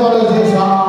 horas de exato.